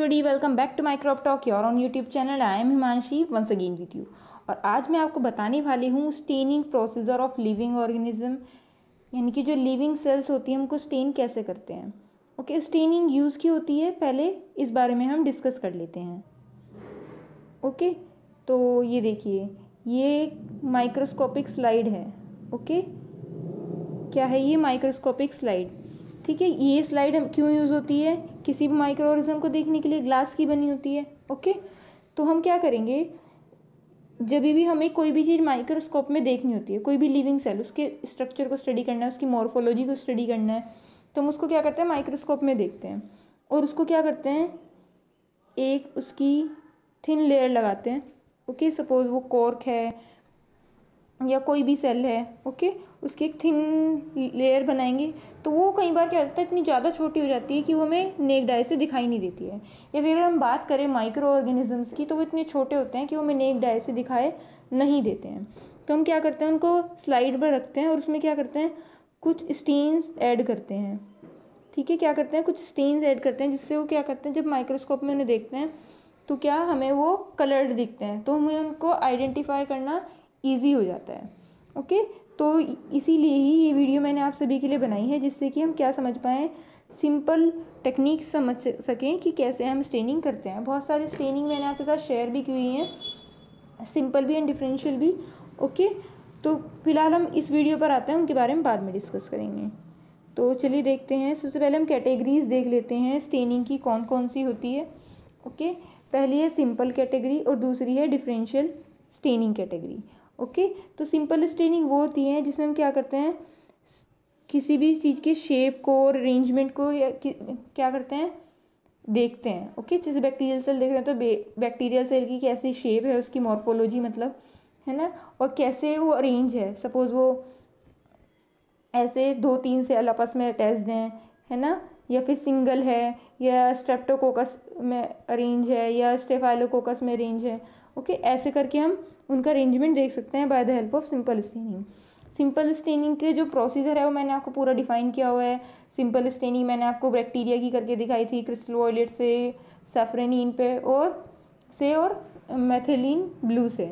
Everybody welcome back to my crop talk your on YouTube channel I am Himanshi once again with you और आज मैं आपको बताने वाली हूँ staining procedure of living organism यानी कि जो लिविंग सेल्स होती हैं उनको स्टेन कैसे करते हैं? ओके okay, स्टेनिंग यूज़ की होती है? पहले इस बारे में हम डिस्कस कर लेते हैं। ओके okay, तो ये देखिए ये एक माइक्रोस्कोपिक स्लाइड है। Okay okay? क्या है ये माइक्रोस्कोपिक स्लाइड ठीक है, ये स्लाइड हम क्यों यूज़ होती है? किसी भी माइक्रो ऑर्गेनिज्म को देखने के लिए ग्लास की बनी होती है ओके तो हम क्या करेंगे? जब भी हमें कोई भी चीज़ माइक्रोस्कोप में देखनी होती है, कोई भी लिविंग सेल उसके स्ट्रक्चर को स्टडी करना है, उसकी मॉर्फोलॉजी को स्टडी करना है तो हम उसको क्या करते हैं? माइक्रोस्कोप में देखते हैं। और उसको क्या करते हैं? एक उसकी थिन लेयर लगाते हैं ओके सपोज़ वो कॉर्क है या कोई भी सेल है ओके उसकी एक थिन लेयर बनाएँगे तो वो कई बार क्या होता है, इतनी ज़्यादा छोटी हो जाती है कि वो हमें नेक डाई से दिखाई नहीं देती है। या फिर अगर हम बात करें माइक्रो ऑर्गेनिजम्स की तो वो इतने छोटे होते हैं कि वो हमें नेक डाई से दिखाए नहीं देते हैं। तो हम क्या करते हैं, उनको स्लाइड पर रखते हैं और उसमें क्या करते हैं, कुछ स्टीन्स ऐड करते हैं। ठीक है, क्या करते हैं, कुछ स्टीन्स ऐड करते हैं, जिससे वो क्या करते हैं, जब माइक्रोस्कोप में उन्हें देखते हैं तो क्या हमें वो कलर्ड दिखते हैं। तो हमें उनको आइडेंटिफाई करना ईजी हो जाता है। ओके तो इसीलिए ही ये वीडियो मैंने आप सभी के लिए बनाई है, जिससे कि हम क्या समझ पाएँ सिंपल टेक्निक समझ सकें कि कैसे हम स्टेनिंग करते हैं। बहुत सारी स्टेनिंग मैंने आपके साथ शेयर भी की हुई हैं सिंपल भी एंड डिफरेंशियल भी। ओके तो फ़िलहाल हम इस वीडियो पर आते हैं, उनके बारे में बाद में डिस्कस करेंगे। तो चलिए देखते हैं, सबसे पहले हम कैटेगरीज देख लेते हैं स्टेनिंग की कौन कौन सी होती है। ओके पहली है सिंपल कैटेगरी और दूसरी है डिफरेंशियल स्टेनिंग कैटेगरी ओके? तो सिंपल स्टेनिंग वो होती है जिसमें हम क्या करते हैं? किसी भी चीज़ के शेप को और अरेंजमेंट को या क्या करते हैं? देखते हैं, ओके? जैसे बैक्टीरियल सेल देख रहे हैं तो बैक्टीरियल सेल की कैसी शेप है, उसकी मॉर्फोलॉजी मतलब है ना? और कैसे वो अरेंज है? सपोज़ वो ऐसे दो तीन सेल आपस में अटैच्ड हैं, है ना? या फिर सिंगल है, या स्ट्रेप्टोकोकस में अरेंज है, या स्टेफाइलोकोकस में अरेंज है, ओके? ऐसे करके हम उनका अरेंजमेंट देख सकते हैं by the help of simple staining simple staining के जो प्रोसीजर है वो मैंने आपको पूरा डिफाइन किया हुआ है. सिंपल स्टेनिंग मैंने आपको बैक्टीरिया की करके दिखाई थी क्रिस्टल वॉयलेट से सफरेनिन पे और से और मैथिलीन ब्लू से.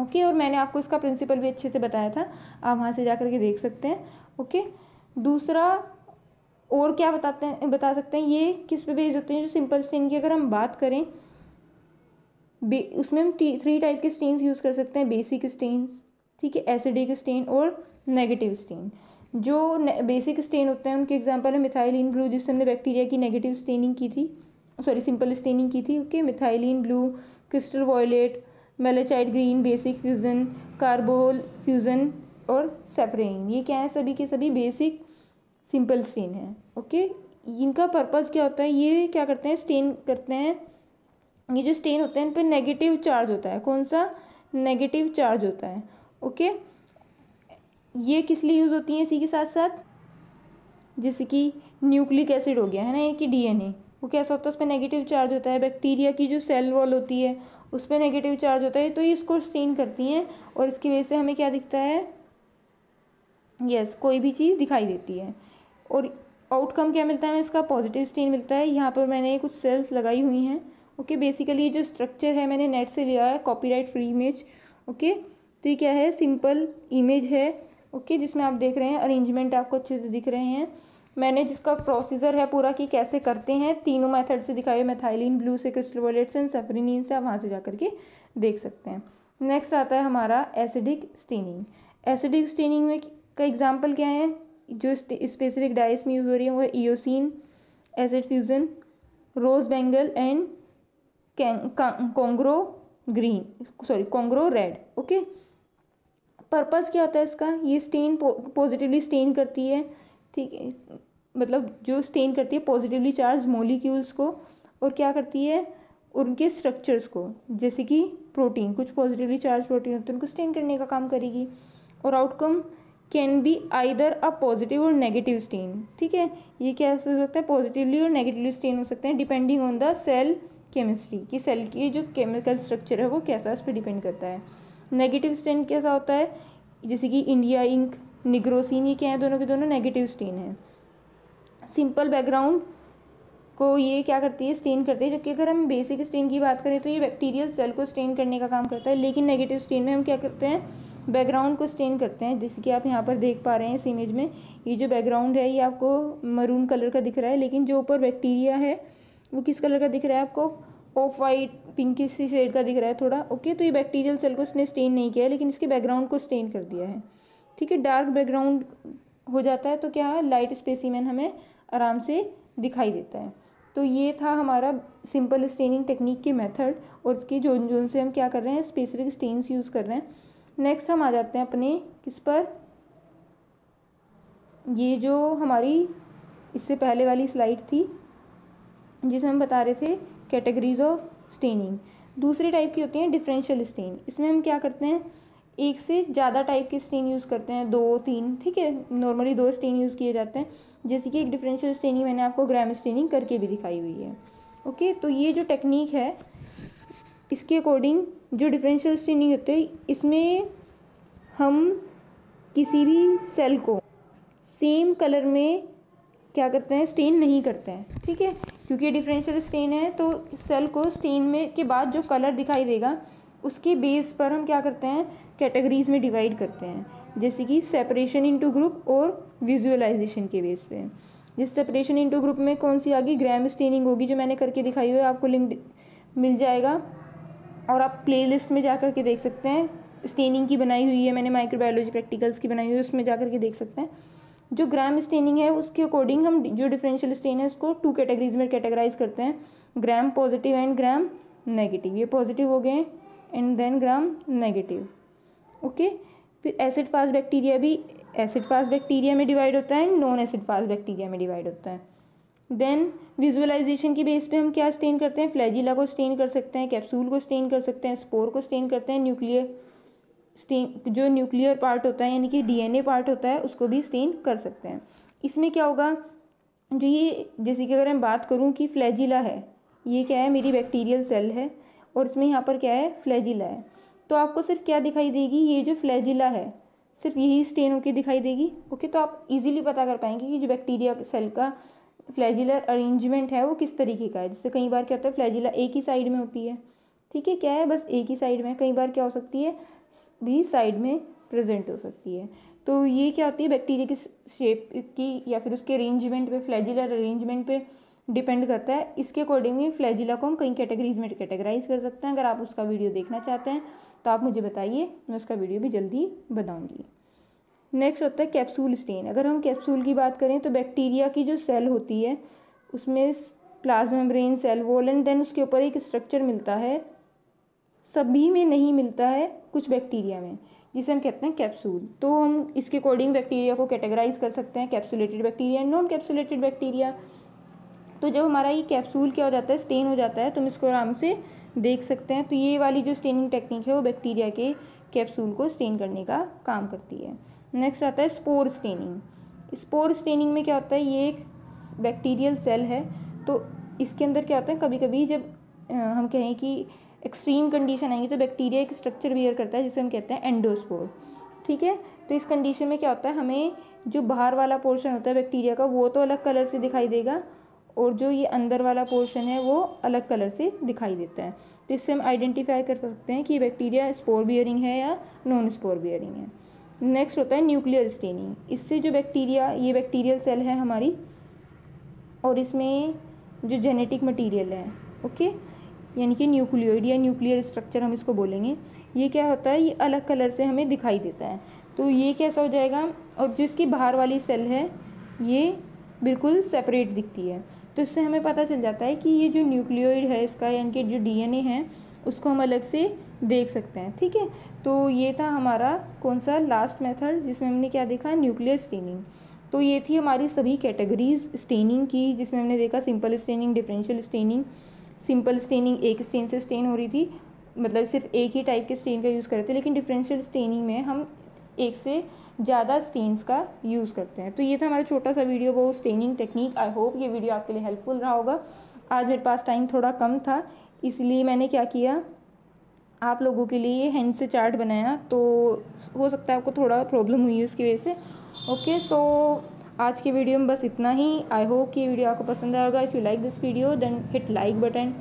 ओके और मैंने आपको इसका प्रिंसिपल भी अच्छे से बताया था. आप वहाँ से जा कर के देख सकते हैं. ओके दूसरा और क्या बताते हैं, बता सकते हैं? ये किस पे बेस्ड होते हैं? जो सिंपल स्टेन की अगर हम बात करें उसमें हम थ्री टाइप के स्टेन्स यूज़ कर सकते हैं बेसिक स्टेन्स ठीक है एसिडिक स्टेन और नेगेटिव स्टेन जो बेसिक स्टेन होते हैं, उनके एग्जांपल है मिथाइलिन ब्लू जिससे हमने बैक्टीरिया की नेगेटिव स्टेनिंग की थी सॉरी सिंपल स्टेनिंग की थी okay methylene blue crystal violet malachite green basic fuchsin carbol fuchsin और सेपरेन ये क्या है? सभी के सभी बेसिक सिंपल स्टेन है ओके इनका पर्पज़ क्या होता है? ये क्या करते हैं? स्टेन करते हैं ये जो स्टेन होते हैं इन पर नेगेटिव चार्ज होता है। कौन सा? नेगेटिव चार्ज होता है। ओके ये किस लिए यूज़ होती हैं इसी के साथ साथ जैसे कि न्यूक्लिक एसिड हो गया है ना? ये कि डीएनए वो कैसा होता है उस पर नेगेटिव चार्ज होता है। बैक्टीरिया की जो सेल वॉल होती है उस पर नेगेटिव चार्ज होता है। तो ये इसको स्टेन करती हैं और इसकी वजह से हमें क्या दिखता है? यस yes, कोई भी चीज़ दिखाई देती है। और आउटकम क्या मिलता है? हमें इसका पॉजिटिव स्टेन मिलता है। यहाँ पर मैंने कुछ सेल्स लगाई हुई हैं। ओके बेसिकली ये जो स्ट्रक्चर है मैंने नेट से लिया है कॉपीराइट फ्री इमेज ओके? तो ये क्या है? सिंपल इमेज है ओके? okay, जिसमें आप देख रहे हैं अरेंजमेंट आपको अच्छे से दिख रहे हैं। मैंने जिसका प्रोसीजर है पूरा कि कैसे करते हैं तीनों मेथड से दिखाए मैथाइलिन ब्लू से से सेफरिनिन से आप वहाँ से जा करके देख सकते हैं। नेक्स्ट आता है हमारा एसिडिक स्टेनिंग एसिडिक स्टेनिंग में का एग्ज़ाम्पल क्या है? जो स्पेसिफिक डाइस में यूज़ हो रही है वो है eosin acid fuchsin rose bengal and Congo green sorry Congo red okay purpose क्या होता है इसका? ये स्टेन पॉजिटिवली स्टेन करती है, ठीक है? मतलब जो स्टेन करती है पॉजिटिवली चार्ज मोलिक्यूल्स को, और क्या करती है? उनके स्ट्रक्चर्स को, जैसे कि प्रोटीन कुछ पॉजिटिवली चार्ज प्रोटीन होते हैं उनको स्टेन करने का काम करेगी। और outcome can be either a positive और नेगेटिव स्टेन ठीक है? ये क्या हो सकता है? पॉजिटिवली और नेगेटिवली स्टेन हो सकते हैं depending on the cell chemistry कि सेल की जो केमिकल स्ट्रक्चर है वो कैसा है, उस पर डिपेंड करता है। नेगेटिव स्टेन कैसा होता है? जैसे कि इंडिया इंक निग्रोसिन ये क्या है? दोनों के दोनों नेगेटिव स्टेन है। सिंपल बैकग्राउंड को ये क्या करती है? स्टेन करती है। जबकि अगर हम बेसिक स्टेन की बात करें तो ये बैक्टीरियल सेल को स्टेन करने का काम करता है। लेकिन नेगेटिव स्टेन में हम क्या करते हैं? बैकग्राउंड को स्टेन करते हैं। जैसे कि आप यहाँ पर देख पा रहे हैं इस इमेज में, ये जो बैकग्राउंड है, ये आपको मरून कलर का दिख रहा है। लेकिन जो ऊपर बैक्टीरिया है वो किस कलर का दिख रहा है आपको? ऑफ़ वाइट पिंकिश सी शेड का दिख रहा है थोड़ा। ओके तो ये बैक्टीरियल सेल को इसने स्टेन नहीं किया है, लेकिन इसके बैकग्राउंड को स्टेन कर दिया है। ठीक है डार्क बैकग्राउंड हो जाता है तो क्या है? लाइट स्पेसिमेन हमें आराम से दिखाई देता है। तो ये था हमारा सिंपल स्टेनिंग टेक्निक के मेथड और इसके जोन जोन से हम क्या कर रहे हैं? स्पेसिफिक स्टेन्स यूज़ कर रहे हैं। नेक्स्ट हम आ जाते हैं अपने किस पर। ये जो हमारी, इससे पहले वाली स्लाइड थी जिसमें हम बता रहे थे कैटेगरीज ऑफ़ स्टेनिंग दूसरी टाइप की होती हैं डिफरेंशियल स्टेन इसमें हम क्या करते हैं? एक से ज़्यादा टाइप के स्टेन यूज़ करते हैं, दो, तीन, ठीक है? नॉर्मली दो स्टेन यूज़ किए जाते हैं। जैसे कि एक डिफरेंशियल स्टेनिंग मैंने आपको ग्राम स्टेनिंग करके भी दिखाई हुई है। ओके तो ये जो टेक्निक है, इसके अकॉर्डिंग जो डिफरेंशियल स्टेनिंग होते हैं, इसमें हम किसी भी सेल को सेम कलर में क्या करते हैं? स्टेन नहीं करते हैं। ठीक है? क्योंकि डिफरेंशियल स्टेन है तो सेल को स्टेन में के बाद जो कलर दिखाई देगा, उसके बेस पर हम क्या करते हैं? कैटेगरीज में डिवाइड करते हैं। जैसे कि सेपरेशन इनटू ग्रुप और विजुअलाइजेशन के बेस पे। जिस सेपरेशन इनटू ग्रुप में कौन सी आगी ग्राम स्टेनिंग होगी जो मैंने करके दिखाई हुई है, आपको लिंक मिल जाएगा। और आप प्लेलिस्ट में जा कर के देख सकते हैं। स्टेनिंग की बनाई हुई है, मैंने माइक्रोबायोलॉजी प्रैक्टिकल्स की बनाई हुई है, उसमें जा कर के देख सकते हैं। जो ग्राम स्टेनिंग है, उसके अकॉर्डिंग हम जो डिफरेंशियल स्टेन है, उसको टू कैटेगरीज में कैटेगराइज करते हैं। Gram positive and gram negative ये पॉजिटिव हो गए and then gram negative okay फिर एसिड फास्ट बैक्टीरिया भी एसिड फास्ट बैक्टीरिया में डिवाइड होता है नॉन एसिड फास्ट बैक्टीरिया में डिवाइड होता है। देन विजुअलाइजेशन की बेस पे हम क्या स्टेन करते हैं? फ्लैजिला को स्टेन कर सकते हैं कैप्सूल को स्टेन कर सकते हैं स्पोर को स्टेन करते हैं न्यूक्लियर स्टेन जो न्यूक्लियर पार्ट होता है, यानी कि डीएनए पार्ट होता है, उसको भी स्टेन कर सकते हैं। इसमें क्या होगा, जो ये, जैसे कि अगर मैं बात करूँ कि फ्लैजिला है, ये क्या है, मेरी बैक्टीरियल सेल है, और इसमें यहाँ पर क्या है फ्लैजिला है। तो आपको सिर्फ़ क्या दिखाई देगी, ये जो फ्लैजिला है, सिर्फ़ यही स्टेन होकर दिखाई देगी। ओके तो आप इजीली पता कर पाएँगे कि जो बैक्टीरिया सेल का फ्लैजिलर अरेंजमेंट है, वो किस तरीके का है। जैसे कई बार क्या होता है फ्लैजिला एक ही साइड में होती है। ठीक है, क्या है, बस एक ही साइड में कई बार क्या हो सकती है भी साइड में प्रेजेंट हो सकती है। तो ये क्या होती है, बैक्टीरिया की शेप की या फिर उसके अरेंजमेंट पे फ्लैजिलर अरेंजमेंट पे डिपेंड करता है। इसके अकॉर्डिंगली फ्लैजिला को हम कई कैटेगरीज में कैटेगराइज कर सकते हैं। अगर आप उसका वीडियो देखना चाहते हैं तो आप मुझे बताइए, मैं उसका वीडियो भी जल्दी बताऊँगी नेक्स्ट होता है कैप्सूल स्टेन अगर हम कैप्सूल की बात करें तो बैक्टीरिया की जो सेल होती है, उसमें plasma membrane cell wall and then उसके ऊपर एक स्ट्रक्चर मिलता है। सभी में नहीं मिलता है कुछ बैक्टीरिया में, जिसे हम कहते हैं कैप्सूल तो हम इसके अकॉर्डिंग बैक्टीरिया को कैटेगराइज कर सकते हैं capsulated bacteria and non capsulated bacteria तो जब हमारा ये कैप्सूल क्या हो जाता है स्टेन हो जाता है तो हम इसको आराम से देख सकते हैं। तो ये वाली जो स्टेनिंग टेक्निक है, वो बैक्टीरिया के कैप्सूल को स्टेन करने का काम करती है। नेक्स्ट आता है स्पोर स्टेनिंग स्पोर स्टेनिंग में क्या होता है, ये एक बैक्टीरियल सेल है। तो इसके अंदर क्या होता है कभी कभी जब हम कहें कि एक्सट्रीम कंडीशन आएँगी तो बैक्टीरिया एक स्ट्रक्चर बियर करता है, जिसे हम कहते हैं एंडोस्पोर ठीक है? तो इस कंडीशन में क्या होता है? हमें जो बाहर वाला पोर्शन होता है बैक्टीरिया का, वो तो अलग कलर से दिखाई देगा, और जो ये अंदर वाला पोर्शन है, वो अलग कलर से दिखाई देता है। तो इससे हम आइडेंटिफाई कर सकते हैं कि बैक्टीरिया स्पोर बियरिंग है या नॉन स्पोर बियरिंग है। नेक्स्ट होता है न्यूक्लियर स्टेनिंग इससे जो बैक्टीरिया ये बैक्टीरियल सेल है हमारी, और इसमें जो जेनेटिक मटीरियल है ओके यानी कि न्यूक्लियोइड या न्यूक्लियर स्ट्रक्चर हम इसको बोलेंगे, ये क्या होता है? ये अलग कलर से हमें दिखाई देता है। तो ये कैसा हो जाएगा? और जो इसकी बाहर वाली सेल है, ये बिल्कुल सेपरेट दिखती है। तो इससे हमें पता चल जाता है कि ये जो न्यूक्लियोइड है इसका, यानी कि जो डीएनए है, उसको हम अलग से देख सकते हैं। ठीक है? तो ये था हमारा कौन सा लास्ट मेथड जिसमें हमने क्या देखा? न्यूक्लियर स्टेनिंग तो ये थी हमारी सभी कैटेगरीज स्टेनिंग की, जिसमें हमने देखा simple staining differential staining simple staining, एक स्टेन से स्टेन हो रही थी। मतलब सिर्फ़ एक ही टाइप के स्टेन का यूज़ कर रहे थे, लेकिन डिफरेंशियल स्टेनिंग में हम एक से ज़्यादा स्टेन्स का यूज़ करते हैं। तो ये था हमारा छोटा सा वीडियो वो स्टेनिंग टेक्निक आई होप ये वीडियो आपके लिए हेल्पफुल रहा होगा। आज मेरे पास टाइम थोड़ा कम था, इसलिए मैंने क्या किया, आप लोगों के लिए हैंड से चार्ट बनाया तो हो सकता है आपको थोड़ा प्रॉब्लम हुई उसकी वजह से। ओके सो आज के वीडियो में बस इतना ही। आई होप कि वीडियो आपको पसंद आएगा if you like this video then hit like button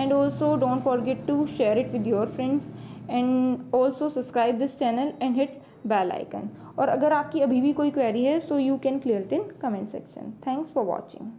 and also don't forget to share it with your friends and also subscribe this channel and hit bell icon और अगर आपकी अभी भी कोई क्वेरी है so you can clear it in comment section thanks for watching